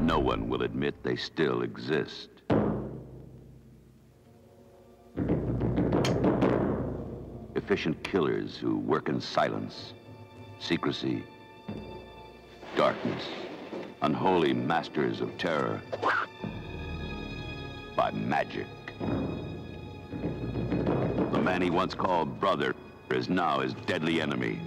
no one will admit they still exist. Efficient killers who work in silence, secrecy, darkness, unholy masters of terror by magic. The man he once called brother is now his deadly enemy.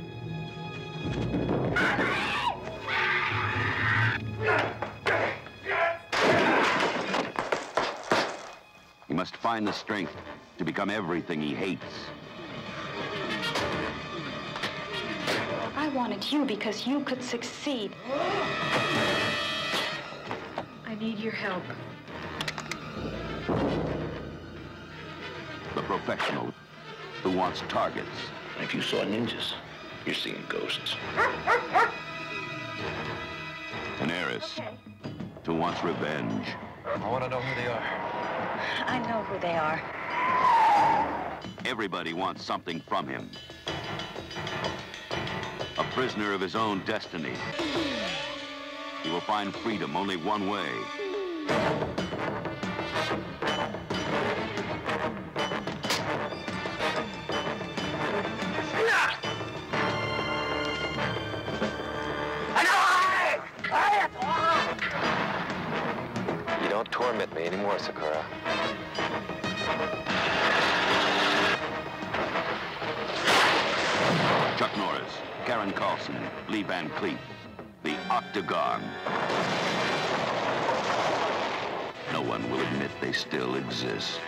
Must find the strength to become everything he hates. I wanted you because you could succeed. I need your help. The professional who wants targets. If you saw ninjas, you're seeing ghosts. An heiress Okay. who wants revenge. I want to know who they are. I know who they are. Everybody wants something from him. A prisoner of his own destiny. He will find freedom only one way. Don't torment me anymore, Seikura. Chuck Norris, Karen Carlson, Lee Van Cleef. The Octagon. No one will admit they still exist.